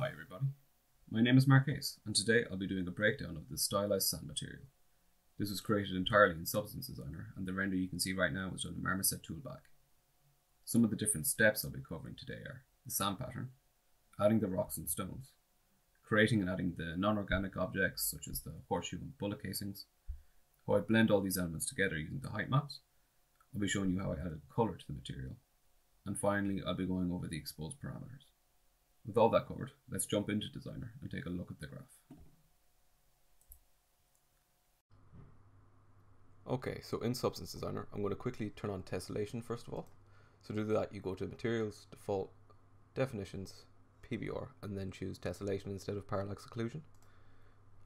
Hi everybody, my name is Mark Hayes and today I'll be doing a breakdown of the stylized sand material. This was created entirely in Substance Designer and the render you can see right now is on the Marmoset toolbag. Some of the different steps I'll be covering today are the sand pattern, adding the rocks and stones, creating and adding the non-organic objects such as the horseshoe and bullet casings, how I blend all these elements together using the height maps, I'll be showing you how I added colour to the material, and finally I'll be going over the exposed parameters. With all that covered, let's jump into Designer and take a look at the graph. Okay, so in Substance Designer, I'm going to quickly turn on tessellation first of all. So to do that, you go to Materials, Default, Definitions, PBR, and then choose Tessellation instead of Parallax Occlusion.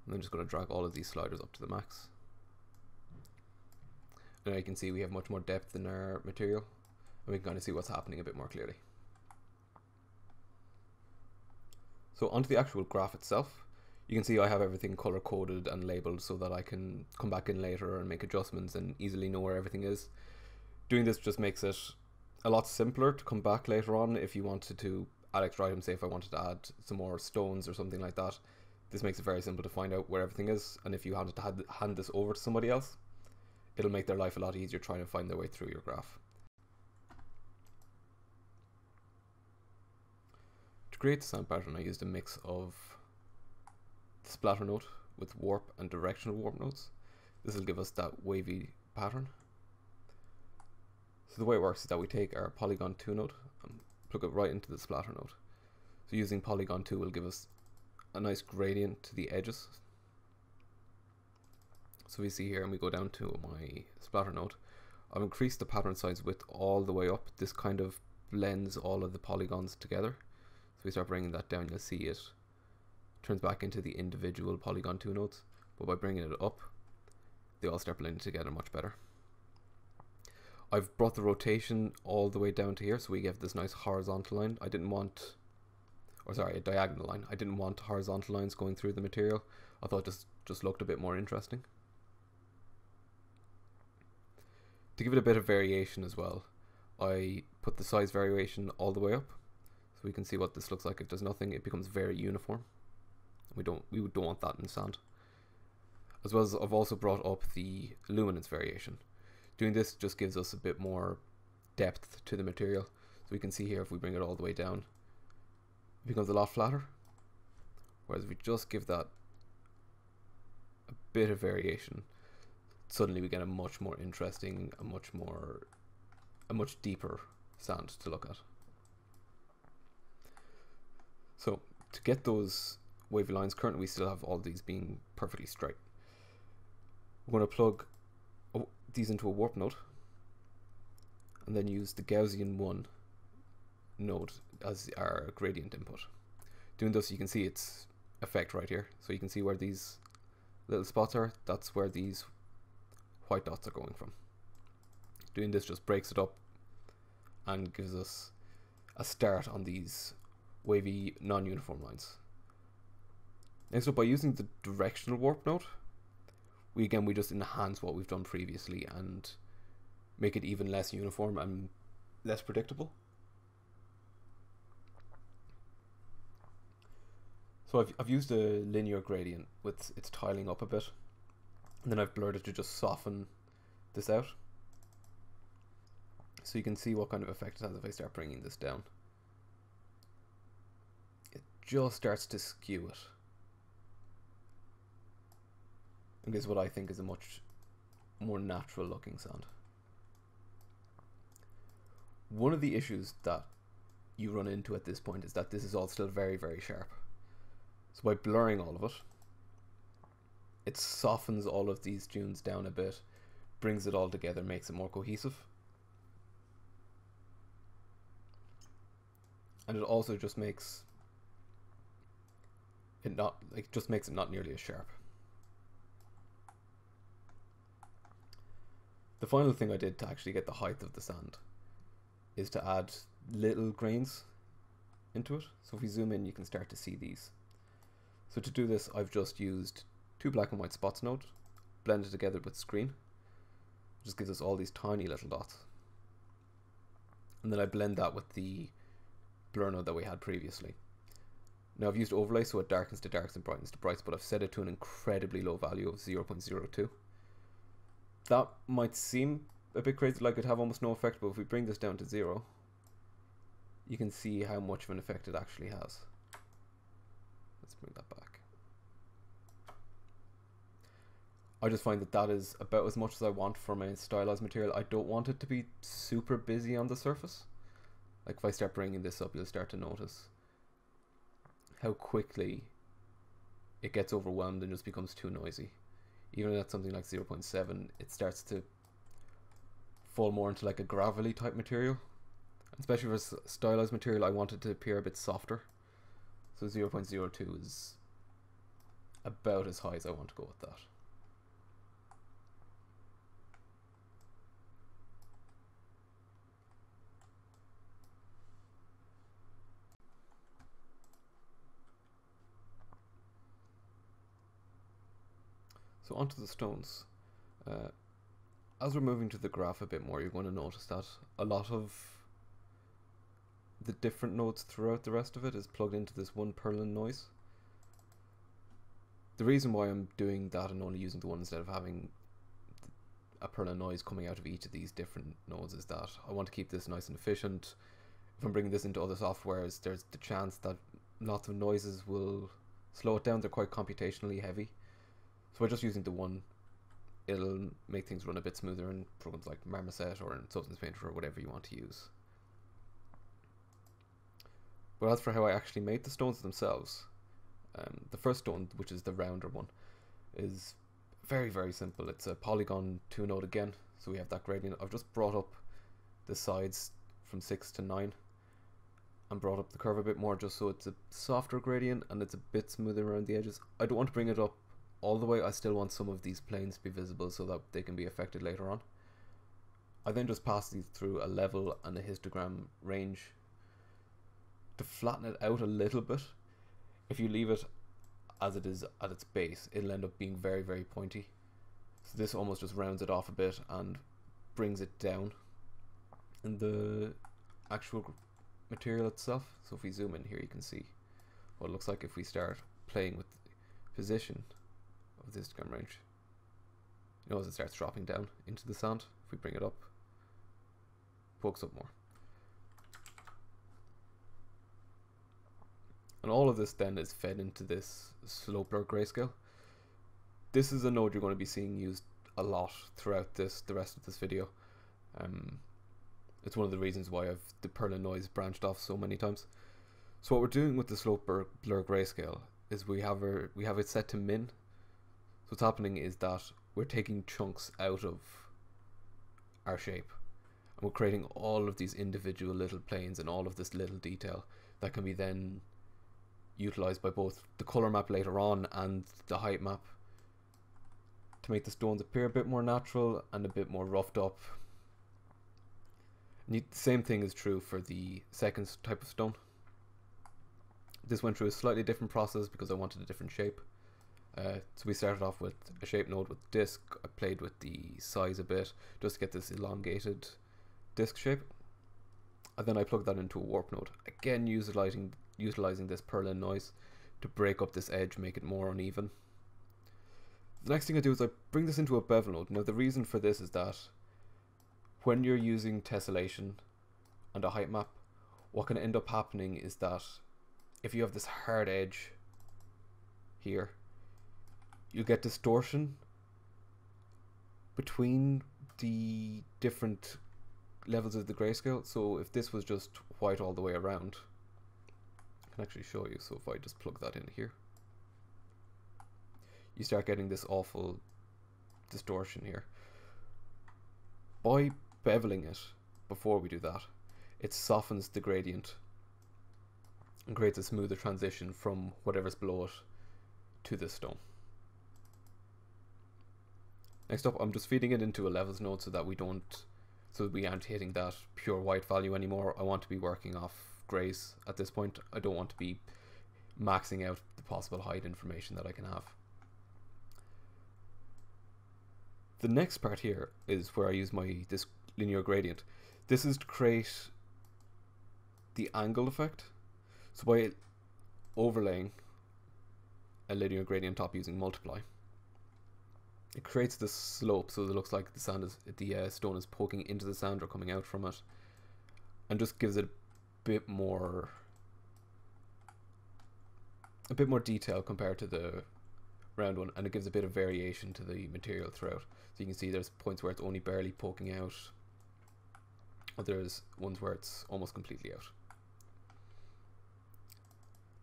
And I'm just going to drag all of these sliders up to the max. Now you can see we have much more depth in our material, and we can kind of see what's happening a bit more clearly. So onto the actual graph itself, you can see I have everything color coded and labeled so that I can come back in later and make adjustments and easily know where everything is. Doing this just makes it a lot simpler to come back later on if you wanted to add extra items, say if I wanted to add some more stones or something like that. This makes it very simple to find out where everything is and if you wanted to hand this over to somebody else, it'll make their life a lot easier trying to find their way through your graph. Create the sand pattern, I used a mix of the splatter node with warp and directional warp nodes. This will give us that wavy pattern. So the way it works is that we take our polygon 2 node and plug it right into the splatter node. So using polygon 2 will give us a nice gradient to the edges. So we see here and we go down to my splatter node. I've increased the pattern size width all the way up. This kind of blends all of the polygons together. We start bringing that down, you'll see it turns back into the individual polygon 2 nodes, but by bringing it up, they all start blending together much better. I've brought the rotation all the way down to here, so we get this nice horizontal line. I didn't want, or sorry, a diagonal line. I didn't want horizontal lines going through the material. I thought this just looked a bit more interesting. To give it a bit of variation as well, I put the size variation all the way up so we can see what this looks like. If there's nothing, it becomes very uniform. We don't we don't want that in sand. As well as I've also brought up the luminance variation. Doing this just gives us a bit more depth to the material. So we can see here if we bring it all the way down, it becomes a lot flatter. Whereas if we just give that a bit of variation, suddenly we get a much more interesting, a much more, a much deeper sand to look at. So to get those wavy lines, currently we still have all these being perfectly straight. We're going to plug oh, these into a warp node and then use the Gaussian 1 node as our gradient input. Doing this you can see its effect right here. So you can see where these little spots are, that's where these white dots are going from. Doing this just breaks it up and gives us a start on these wavy non-uniform lines. Next up, by using the directional warp node, we again we just enhance what we've done previously and make it even less uniform and less predictable. So I've, I've used a linear gradient with its tiling up a bit and then I've blurred it to just soften this out. So you can see what kind of effect it has if I start bringing this down just starts to skew it. And is what I think is a much more natural looking sound. One of the issues that you run into at this point is that this is all still very, very sharp. So by blurring all of it, it softens all of these dunes down a bit, brings it all together, makes it more cohesive. And it also just makes it not like just makes it not nearly as sharp. The final thing I did to actually get the height of the sand is to add little grains into it. So if we zoom in, you can start to see these. So to do this, I've just used two black and white spots node, blended together with screen. Just gives us all these tiny little dots. And then I blend that with the blur node that we had previously. Now I've used overlay so it darkens to darks and brightens to brights, but I've set it to an incredibly low value of 0.02. That might seem a bit crazy, like it'd have almost no effect, but if we bring this down to zero, you can see how much of an effect it actually has. Let's bring that back. I just find that that is about as much as I want for my stylized material. I don't want it to be super busy on the surface. Like if I start bringing this up, you'll start to notice how quickly it gets overwhelmed and just becomes too noisy. Even at something like 0.7, it starts to fall more into like a gravelly type material. Especially for stylized material, I want it to appear a bit softer. So 0.02 is about as high as I want to go with that. So onto the stones. Uh, as we're moving to the graph a bit more, you're going to notice that a lot of the different nodes throughout the rest of it is plugged into this one Perlin noise. The reason why I'm doing that and only using the one instead of having a Perlin noise coming out of each of these different nodes is that I want to keep this nice and efficient. If I'm bringing this into other softwares, there's the chance that lots of noises will slow it down. They're quite computationally heavy. So by just using the one, it'll make things run a bit smoother in programs like Marmoset or in Substance Painter or whatever you want to use. But as for how I actually made the stones themselves, um, the first stone, which is the rounder one, is very, very simple. It's a polygon 2 node again, so we have that gradient. I've just brought up the sides from 6 to 9 and brought up the curve a bit more just so it's a softer gradient and it's a bit smoother around the edges. I don't want to bring it up all the way, I still want some of these planes to be visible so that they can be affected later on. I then just pass these through a level and a histogram range to flatten it out a little bit. If you leave it as it is at its base, it'll end up being very, very pointy. So this almost just rounds it off a bit and brings it down in the actual material itself. So if we zoom in here, you can see what it looks like if we start playing with position of histogram range. You know, as it starts dropping down into the sand, if we bring it up, pokes up more. And all of this then is fed into this slope blur grayscale. This is a node you're going to be seeing used a lot throughout this the rest of this video. Um, it's one of the reasons why I've the Perlin noise branched off so many times. So what we're doing with the slope blur, blur grayscale is we have our, we have it set to min what's happening is that we're taking chunks out of our shape and we're creating all of these individual little planes and all of this little detail that can be then utilized by both the color map later on and the height map to make the stones appear a bit more natural and a bit more roughed up. And the same thing is true for the second type of stone. This went through a slightly different process because I wanted a different shape. Uh, so we started off with a shape node with disk. I played with the size a bit just to get this elongated disk shape. And then I plugged that into a warp node. Again, utilizing utilizing this Perlin noise to break up this edge, make it more uneven. The next thing I do is I bring this into a bevel node. Now the reason for this is that when you're using tessellation and a height map, what can end up happening is that if you have this hard edge here, you get distortion between the different levels of the grayscale. So if this was just white all the way around, I can actually show you. So if I just plug that in here, you start getting this awful distortion here. By beveling it before we do that, it softens the gradient and creates a smoother transition from whatever's below it to this stone. Next up, I'm just feeding it into a levels node so that we don't, so we aren't hitting that pure white value anymore. I want to be working off grays at this point. I don't want to be maxing out the possible height information that I can have. The next part here is where I use my this linear gradient. This is to create the angle effect. So by overlaying a linear gradient top using multiply, it creates this slope so it looks like the sand is the uh, stone is poking into the sand or coming out from it, and just gives it a bit more a bit more detail compared to the round one, and it gives a bit of variation to the material throughout. So you can see there's points where it's only barely poking out, or there's ones where it's almost completely out.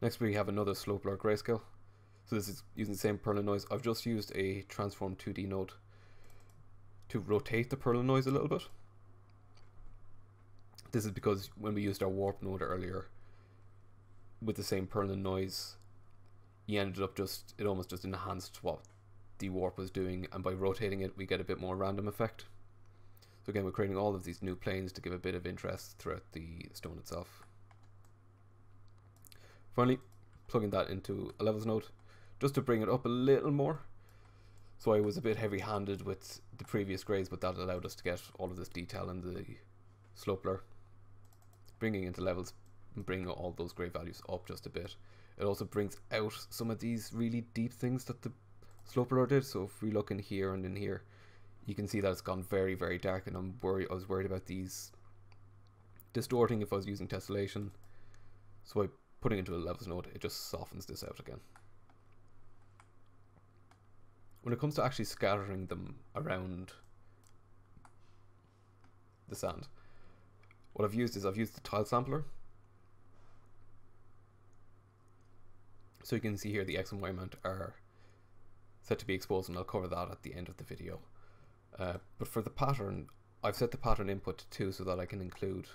Next we have another slope blur grayscale. So this is using the same Perlin noise. I've just used a transform 2D node to rotate the Perlin noise a little bit. This is because when we used our warp node earlier with the same Perlin noise, you ended up just, it almost just enhanced what the warp was doing and by rotating it we get a bit more random effect. So again we're creating all of these new planes to give a bit of interest throughout the stone itself. Finally, plugging that into a levels node just to bring it up a little more. So I was a bit heavy handed with the previous grades, but that allowed us to get all of this detail in the slope blur. Bringing into levels and bringing all those grade values up just a bit. It also brings out some of these really deep things that the slope blur did. So if we look in here and in here, you can see that it's gone very, very dark and I'm worried I was worried about these distorting if I was using tessellation. So by putting into a levels node, it just softens this out again. When it comes to actually scattering them around the sand, what I've used is I've used the tile sampler. So you can see here the X and Y amount are set to be exposed and I'll cover that at the end of the video. Uh, but for the pattern, I've set the pattern input to 2 so that I can include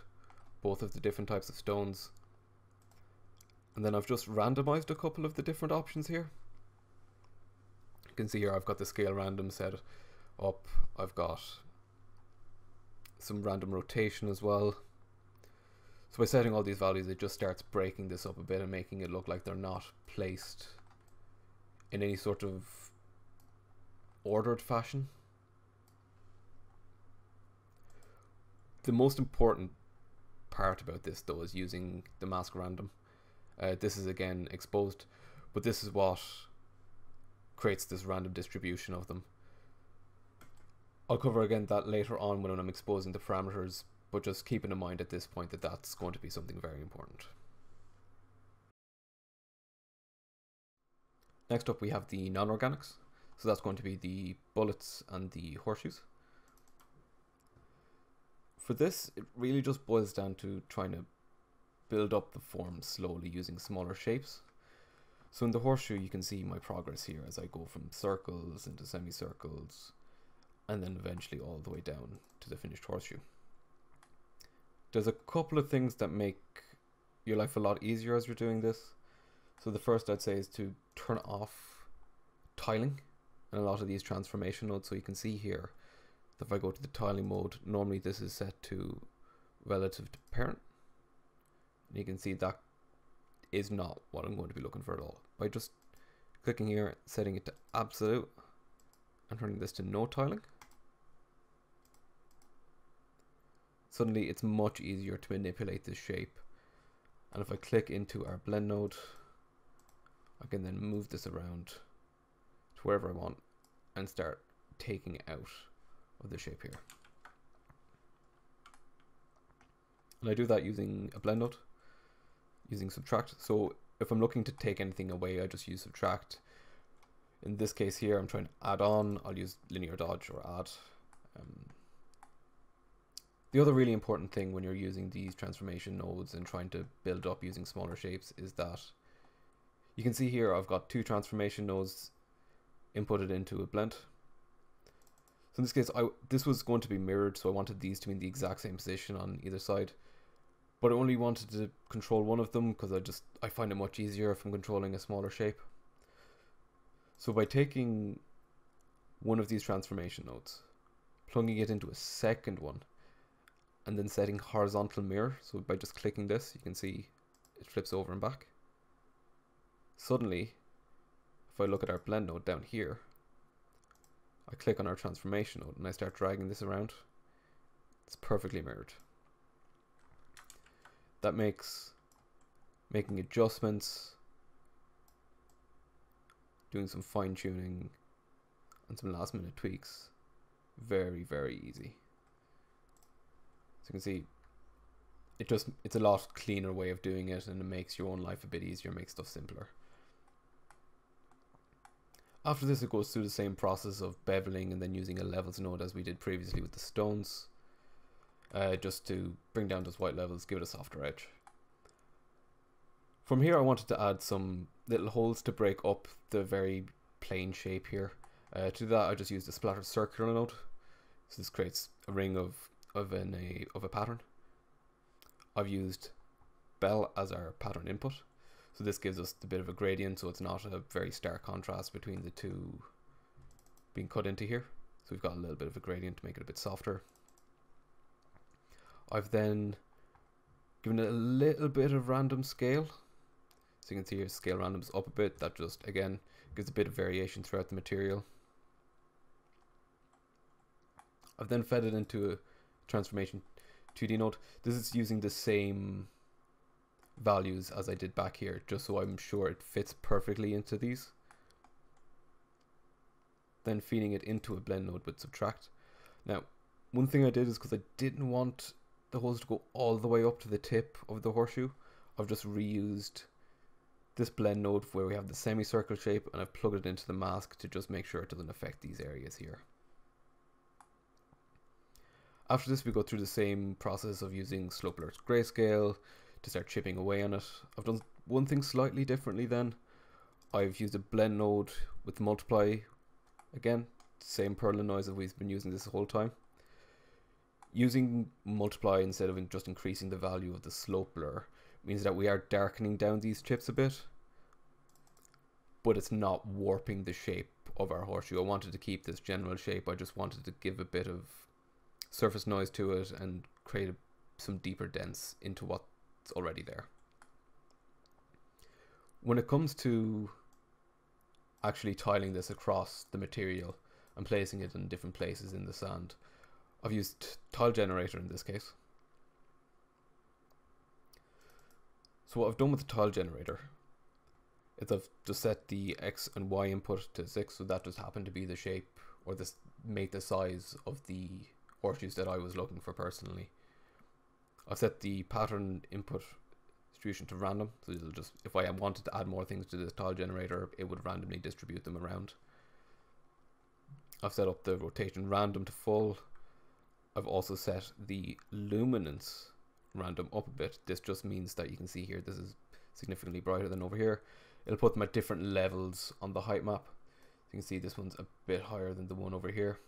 both of the different types of stones. And then I've just randomized a couple of the different options here. You can see here I've got the scale random set up. I've got some random rotation as well. So by setting all these values, it just starts breaking this up a bit and making it look like they're not placed in any sort of ordered fashion. The most important part about this though is using the mask random. Uh, this is again exposed, but this is what creates this random distribution of them. I'll cover again that later on when I'm exposing the parameters, but just keeping in mind at this point that that's going to be something very important. Next up we have the non-organics. So that's going to be the bullets and the horseshoes. For this, it really just boils down to trying to build up the form slowly using smaller shapes. So in the horseshoe, you can see my progress here as I go from circles into semicircles, and then eventually all the way down to the finished horseshoe. There's a couple of things that make your life a lot easier as you're doing this. So the first I'd say is to turn off tiling and a lot of these transformation nodes. So you can see here that if I go to the tiling mode, normally this is set to relative to parent. And you can see that is not what I'm going to be looking for at all. By just clicking here, setting it to absolute, and turning this to no tiling, suddenly it's much easier to manipulate this shape. And if I click into our blend node, I can then move this around to wherever I want and start taking out of the shape here. And I do that using a blend node using subtract. So if I'm looking to take anything away, I just use subtract. In this case here, I'm trying to add on, I'll use linear dodge or add. Um, the other really important thing when you're using these transformation nodes and trying to build up using smaller shapes is that you can see here I've got two transformation nodes inputted into a blend. So in this case, I this was going to be mirrored, so I wanted these to be in the exact same position on either side but I only wanted to control one of them because I just I find it much easier if I'm controlling a smaller shape. So by taking one of these transformation nodes, plugging it into a second one, and then setting horizontal mirror, so by just clicking this, you can see it flips over and back. Suddenly, if I look at our blend node down here, I click on our transformation node and I start dragging this around, it's perfectly mirrored that makes making adjustments doing some fine tuning and some last minute tweaks very very easy. So you can see it just it's a lot cleaner way of doing it and it makes your own life a bit easier makes stuff simpler. After this it goes through the same process of beveling and then using a levels node as we did previously with the stones uh, just to bring down those white levels give it a softer edge from here I wanted to add some little holes to break up the very plain shape here uh, to do that I just used a splatter circular node so this creates a ring of of an a of a pattern I've used Bell as our pattern input. So this gives us a bit of a gradient, so it's not a very stark contrast between the two being cut into here. So we've got a little bit of a gradient to make it a bit softer. I've then given it a little bit of random scale. So you can see here scale randoms up a bit. That just, again, gives a bit of variation throughout the material. I've then fed it into a transformation 2D node. This is using the same values as I did back here, just so I'm sure it fits perfectly into these. Then feeding it into a blend node with subtract. Now, one thing I did is because I didn't want the holes to go all the way up to the tip of the horseshoe, I've just reused this blend node where we have the semicircle shape and I've plugged it into the mask to just make sure it doesn't affect these areas here. After this we go through the same process of using slope blur grayscale to start chipping away on it. I've done one thing slightly differently then. I've used a blend node with multiply again, same Perlin noise that we've been using this whole time. Using multiply instead of just increasing the value of the slope blur means that we are darkening down these chips a bit, but it's not warping the shape of our horseshoe. I wanted to keep this general shape, I just wanted to give a bit of surface noise to it and create a, some deeper dents into what's already there. When it comes to actually tiling this across the material and placing it in different places in the sand, I've used tile generator in this case. So what I've done with the tile generator is I've just set the X and Y input to 6 so that just happened to be the shape or this make the size of the horseshoes that I was looking for personally. I've set the pattern input distribution to random, so it'll just if I wanted to add more things to this tile generator, it would randomly distribute them around. I've set up the rotation random to full. I've also set the luminance random up a bit. This just means that you can see here this is significantly brighter than over here. It'll put them at different levels on the height map. You can see this one's a bit higher than the one over here.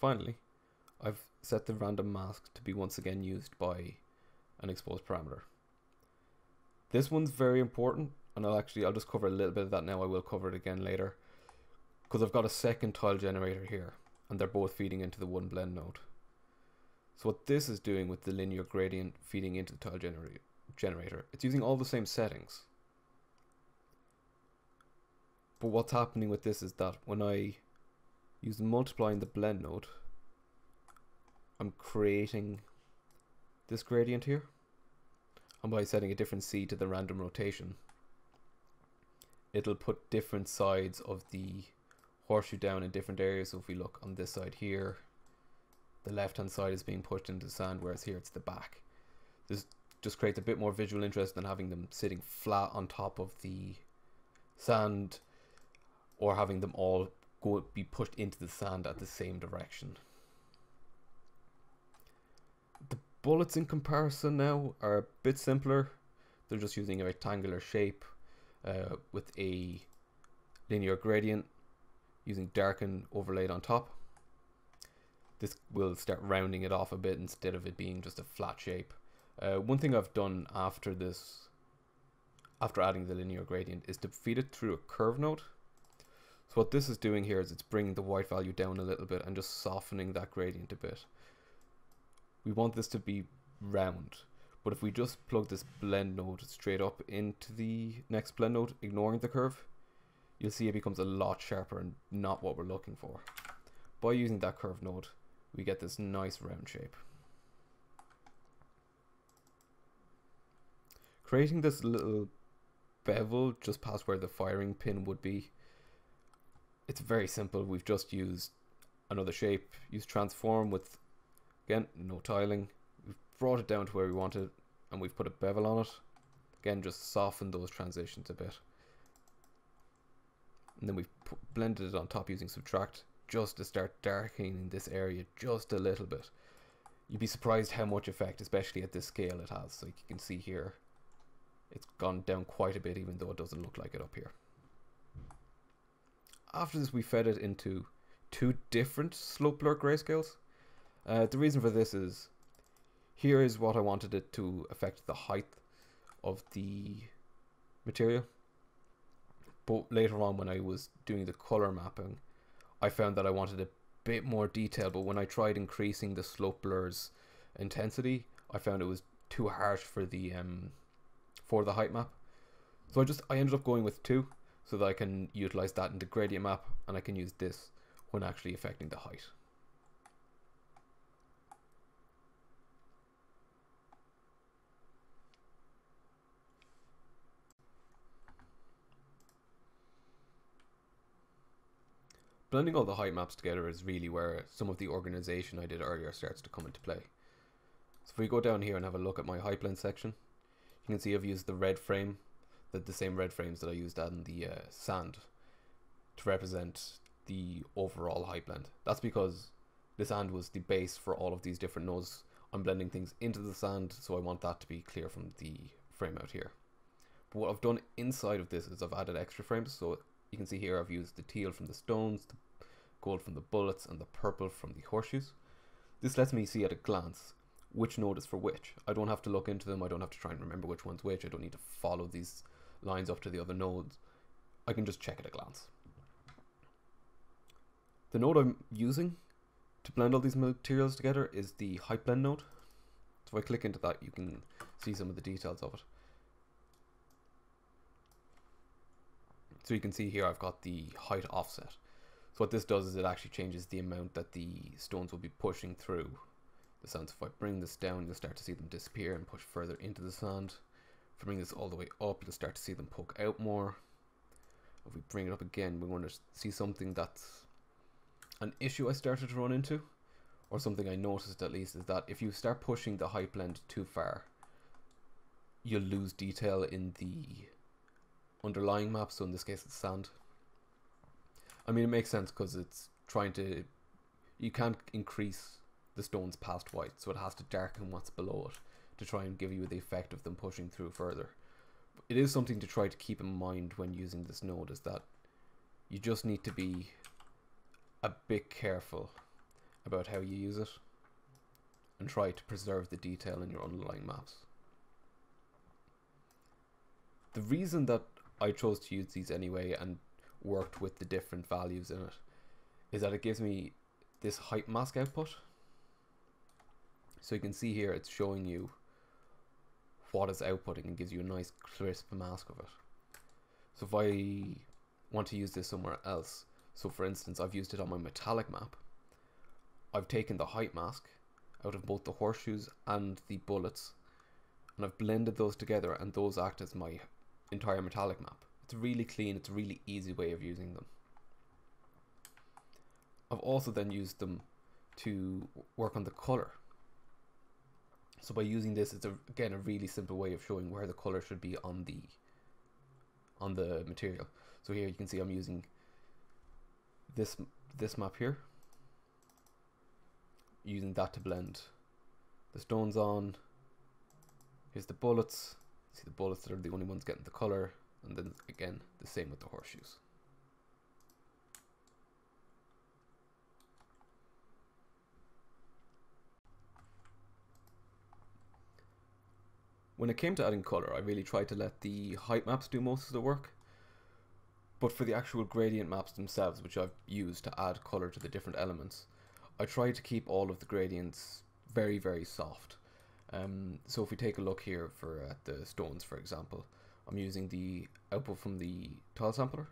Finally, I've set the random mask to be once again used by an exposed parameter. This one's very important, and I'll actually, I'll just cover a little bit of that now, I will cover it again later, because I've got a second tile generator here, and they're both feeding into the one blend node. So what this is doing with the linear gradient feeding into the tile genera generator, it's using all the same settings. But what's happening with this is that when I use multiplying the blend node, I'm creating this gradient here. And by setting a different C to the random rotation, it'll put different sides of the horseshoe down in different areas. So if we look on this side here, the left hand side is being pushed into sand, whereas here it's the back. This just creates a bit more visual interest than having them sitting flat on top of the sand or having them all go be pushed into the sand at the same direction. The bullets in comparison now are a bit simpler. They're just using a rectangular shape uh, with a linear gradient using darken overlaid on top. This will start rounding it off a bit instead of it being just a flat shape. Uh, one thing I've done after this, after adding the linear gradient, is to feed it through a curve node. So what this is doing here is it's bringing the white value down a little bit and just softening that gradient a bit. We want this to be round, but if we just plug this blend node straight up into the next blend node, ignoring the curve, you'll see it becomes a lot sharper and not what we're looking for. By using that curve node, we get this nice round shape. creating this little bevel just past where the firing pin would be. It's very simple. We've just used another shape, use transform with, again, no tiling. Brought it down to where we want it and we've put a bevel on it. Again, just soften those transitions a bit. And then we've blended it on top using subtract just to start darkening this area just a little bit. You'd be surprised how much effect, especially at this scale it has. Like you can see here, it's gone down quite a bit even though it doesn't look like it up here. After this we fed it into two different slope blur grayscales. Uh, the reason for this is here is what I wanted it to affect the height of the material. But later on when I was doing the color mapping, I found that I wanted a bit more detail, but when I tried increasing the slope blur's intensity, I found it was too harsh for the um, for the height map. So I just I ended up going with two so that I can utilize that in the gradient map and I can use this when actually affecting the height. Blending all the height maps together is really where some of the organization I did earlier starts to come into play. So if we go down here and have a look at my height blend section, you can see I've used the red frame, the, the same red frames that I used on the uh, sand to represent the overall height blend. That's because the sand was the base for all of these different nodes. I'm blending things into the sand, so I want that to be clear from the frame out here. But what I've done inside of this is I've added extra frames, so you can see here I've used the teal from the stones, the gold from the bullets, and the purple from the horseshoes. This lets me see at a glance which node is for which. I don't have to look into them, I don't have to try and remember which one's which, I don't need to follow these lines up to the other nodes. I can just check at a glance. The node I'm using to blend all these materials together is the height blend node. So if I click into that you can see some of the details of it. So you can see here I've got the height offset. So what this does is it actually changes the amount that the stones will be pushing through the sand. So if I bring this down, you'll start to see them disappear and push further into the sand. If I bring this all the way up, you'll start to see them poke out more. If we bring it up again, we want to see something that's an issue I started to run into, or something I noticed at least, is that if you start pushing the height blend too far, you'll lose detail in the underlying map, so in this case it's sand. I mean, it makes sense because it's trying to. You can't increase the stones past white, so it has to darken what's below it to try and give you the effect of them pushing through further. It is something to try to keep in mind when using this node is that you just need to be a bit careful about how you use it and try to preserve the detail in your underlying maps. The reason that I chose to use these anyway and worked with the different values in it is that it gives me this height mask output. So you can see here it's showing you what is outputting and gives you a nice crisp mask of it. So if I want to use this somewhere else, so for instance I've used it on my metallic map, I've taken the height mask out of both the horseshoes and the bullets and I've blended those together and those act as my entire metallic map. It's really clean, it's a really easy way of using them. I've also then used them to work on the color. So by using this, it's a, again a really simple way of showing where the color should be on the on the material. So here you can see I'm using this this map here, using that to blend the stones on. Here's the bullets. See the bullets that are the only ones getting the color, and then again the same with the horseshoes. When it came to adding color, I really tried to let the height maps do most of the work. But for the actual gradient maps themselves, which I've used to add color to the different elements, I tried to keep all of the gradients very, very soft. Um, so if we take a look here for uh, the stones, for example, I'm using the output from the tile sampler,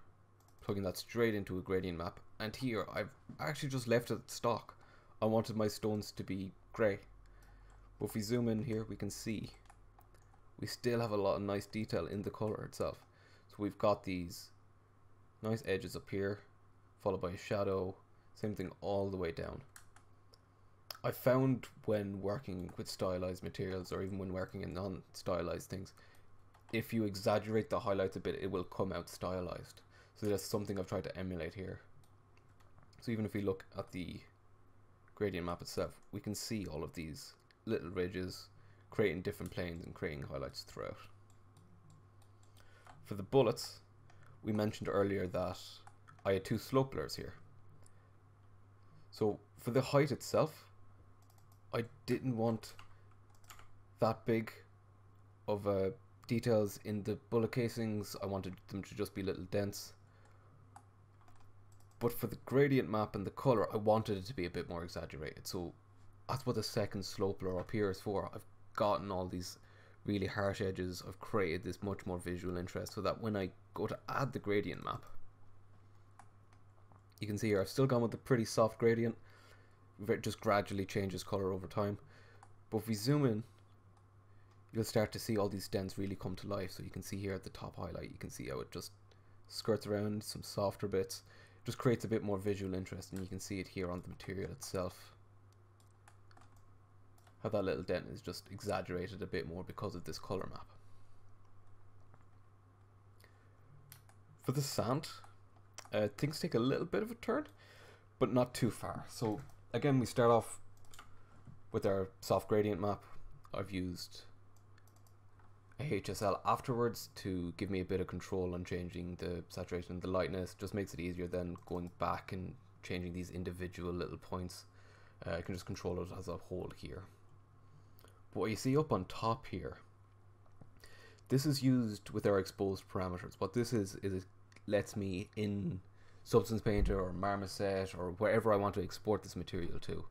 plugging that straight into a gradient map. And here, I've actually just left it stock. I wanted my stones to be grey. But if we zoom in here, we can see we still have a lot of nice detail in the color itself. So we've got these nice edges up here, followed by a shadow, same thing all the way down. I found when working with stylized materials or even when working in non-stylized things, if you exaggerate the highlights a bit, it will come out stylized. So that's something I've tried to emulate here. So even if we look at the gradient map itself, we can see all of these little ridges creating different planes and creating highlights throughout. For the bullets, we mentioned earlier that I had two slope blurs here. So for the height itself, I didn't want that big of uh, details in the bullet casings. I wanted them to just be a little dents. But for the gradient map and the color, I wanted it to be a bit more exaggerated. So that's what the second slope blur up here is for. I've gotten all these really harsh edges. I've created this much more visual interest so that when I go to add the gradient map, you can see here I've still gone with the pretty soft gradient. It just gradually changes color over time. But if we zoom in, you'll start to see all these dents really come to life. So you can see here at the top highlight, you can see how it just skirts around some softer bits. Just creates a bit more visual interest and you can see it here on the material itself. How that little dent is just exaggerated a bit more because of this color map. For the sand, uh, things take a little bit of a turn, but not too far. So again, we start off with our soft gradient map. I've used a HSL afterwards to give me a bit of control on changing the saturation and the lightness. Just makes it easier than going back and changing these individual little points. Uh, I can just control it as a whole here. But what you see up on top here, this is used with our exposed parameters. What this is, is it lets me in Substance Painter or Marmoset or wherever I want to export this material to,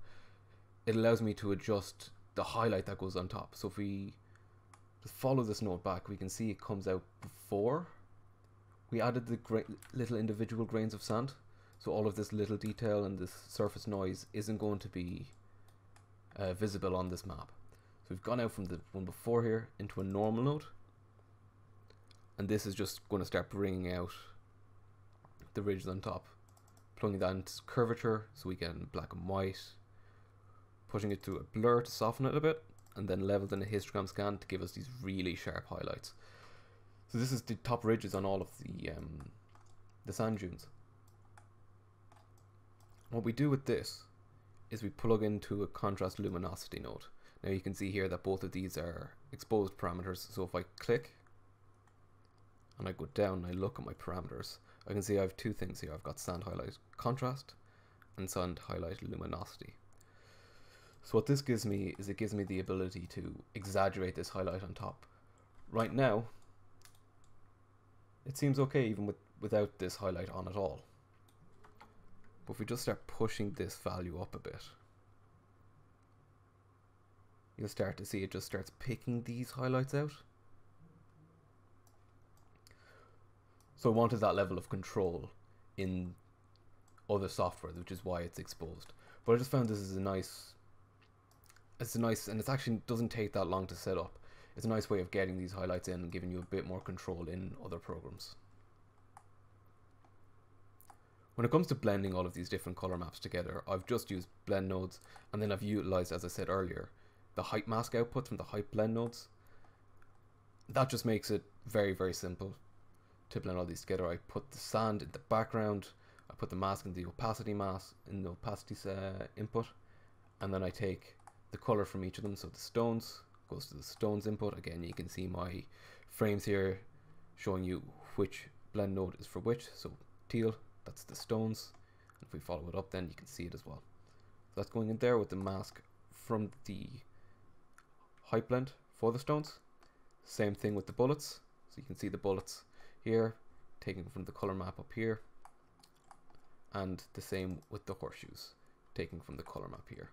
it allows me to adjust the highlight that goes on top. So if we follow this node back, we can see it comes out before we added the little individual grains of sand. So all of this little detail and this surface noise isn't going to be uh, visible on this map. So we've gone out from the one before here into a normal node. And this is just going to start bringing out the ridges on top. Plugging that into curvature so we get black and white. Pushing it through a blur to soften it a bit and then leveled in a histogram scan to give us these really sharp highlights. So this is the top ridges on all of the um, the sand dunes. What we do with this is we plug into a contrast luminosity node. Now you can see here that both of these are exposed parameters. So if I click and I go down and I look at my parameters, I can see I have two things here. I've got sand highlight contrast and sand highlight luminosity. So what this gives me is it gives me the ability to exaggerate this highlight on top. Right now, it seems okay even with, without this highlight on at all. But if we just start pushing this value up a bit, you'll start to see it just starts picking these highlights out. So I wanted that level of control in other software, which is why it's exposed. But I just found this is a nice it's a nice and it actually doesn't take that long to set up. It's a nice way of getting these highlights in and giving you a bit more control in other programs. When it comes to blending all of these different color maps together, I've just used blend nodes and then I've utilized, as I said earlier, the height mask output from the height blend nodes. That just makes it very, very simple to blend all these together. I put the sand in the background, I put the mask in the opacity mask, in the opacity uh, input, and then I take the color from each of them. So the stones goes to the stones input. Again, you can see my frames here showing you which blend node is for which. So teal, that's the stones. If we follow it up, then you can see it as well. So that's going in there with the mask from the height blend for the stones. Same thing with the bullets. So you can see the bullets here, taken from the color map up here. And the same with the horseshoes, taken from the color map here.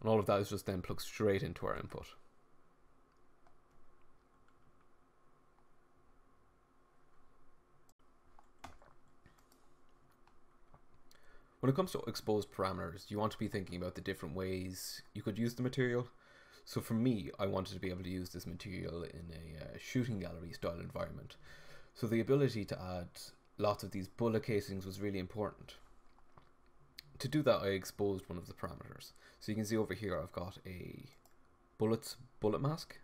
And all of that is just then plugged straight into our input. When it comes to exposed parameters, you want to be thinking about the different ways you could use the material. So for me, I wanted to be able to use this material in a uh, shooting gallery style environment. So the ability to add lots of these bullet casings was really important. To do that, I exposed one of the parameters. So you can see over here, I've got a bullets bullet mask.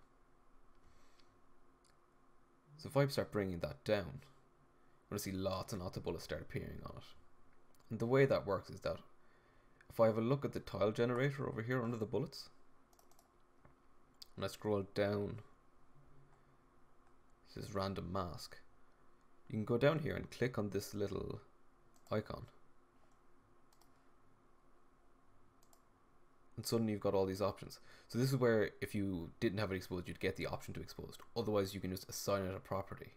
So if I start bringing that down, I'm going to see lots and lots of bullets start appearing on it. And the way that works is that if I have a look at the tile generator over here under the bullets, and I scroll down this is random mask, you can go down here and click on this little icon. And suddenly you've got all these options. So this is where if you didn't have it exposed, you'd get the option to exposed. Otherwise you can just assign it a property.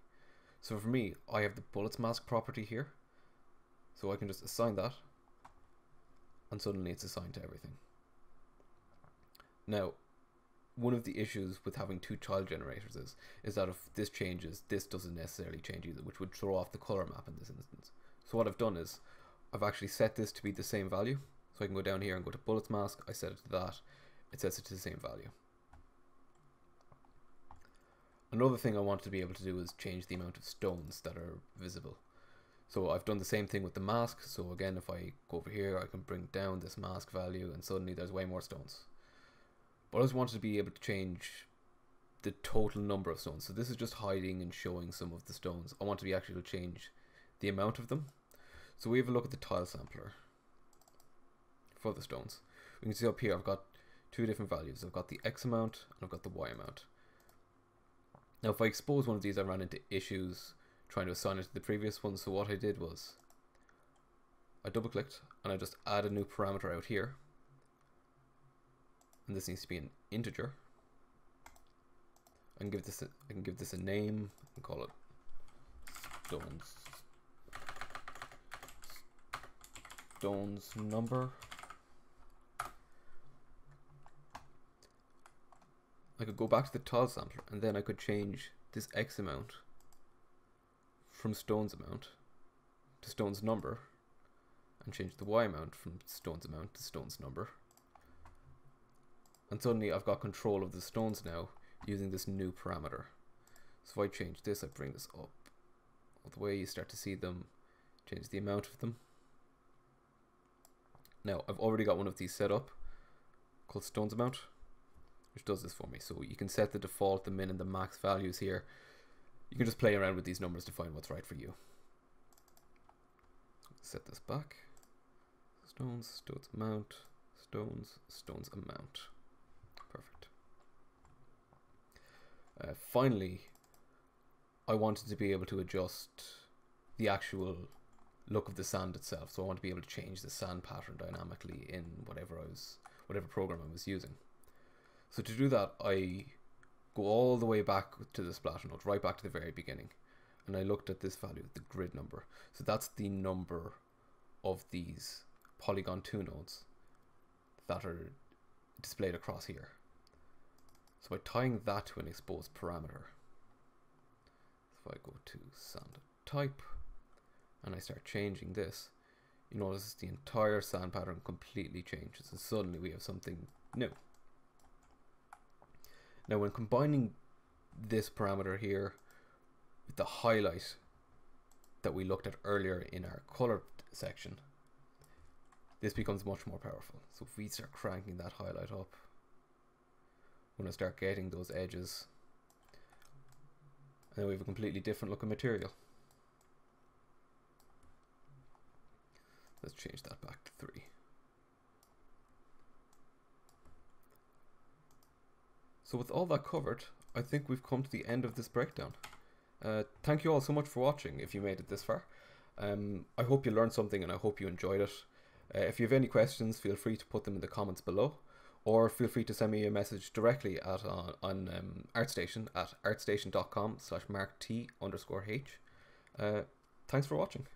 So for me, I have the bullets mask property here. So I can just assign that and suddenly it's assigned to everything. Now, one of the issues with having two tile generators is, is that if this changes, this doesn't necessarily change either, which would throw off the color map in this instance. So what I've done is, I've actually set this to be the same value. So I can go down here and go to bullets mask, I set it to that, it sets it to the same value. Another thing I want to be able to do is change the amount of stones that are visible. So I've done the same thing with the mask. So again, if I go over here, I can bring down this mask value and suddenly there's way more stones. Just wanted to be able to change the total number of stones. So this is just hiding and showing some of the stones. I want to be actually to change the amount of them. So we have a look at the tile sampler for the stones. We can see up here I've got two different values. I've got the X amount and I've got the Y amount. Now if I expose one of these I ran into issues trying to assign it to the previous one. So what I did was I double clicked and I just add a new parameter out here. And this needs to be an integer. I can give this a, I can give this a name and call it stones stones number. I could go back to the tile sampler and then I could change this X amount from stone's amount to stone's number and change the y amount from stone's amount to stone's number. And suddenly I've got control of the stones now using this new parameter. So if I change this, I bring this up all the way, you start to see them, change the amount of them. Now I've already got one of these set up called stones amount, which does this for me. So you can set the default, the min and the max values here you can just play around with these numbers to find what's right for you. Set this back. Stones, stones amount, stones, stones amount. Uh, finally, I wanted to be able to adjust the actual look of the sand itself. So I want to be able to change the sand pattern dynamically in whatever I was, whatever program I was using. So to do that, I go all the way back to the splatter node, right back to the very beginning. And I looked at this value, the grid number. So that's the number of these polygon 2 nodes that are displayed across here. So by tying that to an exposed parameter, if I go to sand type and I start changing this, you notice the entire sand pattern completely changes and suddenly we have something new. Now when combining this parameter here with the highlight that we looked at earlier in our color section, this becomes much more powerful. So if we start cranking that highlight up, we're going to start getting those edges and then we have a completely different looking material. Let's change that back to 3. So with all that covered, I think we've come to the end of this breakdown. Uh, thank you all so much for watching if you made it this far. Um, I hope you learned something and I hope you enjoyed it. Uh, if you have any questions, feel free to put them in the comments below or feel free to send me a message directly at uh, on um, ArtStation at artstation.com slash mark t underscore h. Uh, thanks for watching.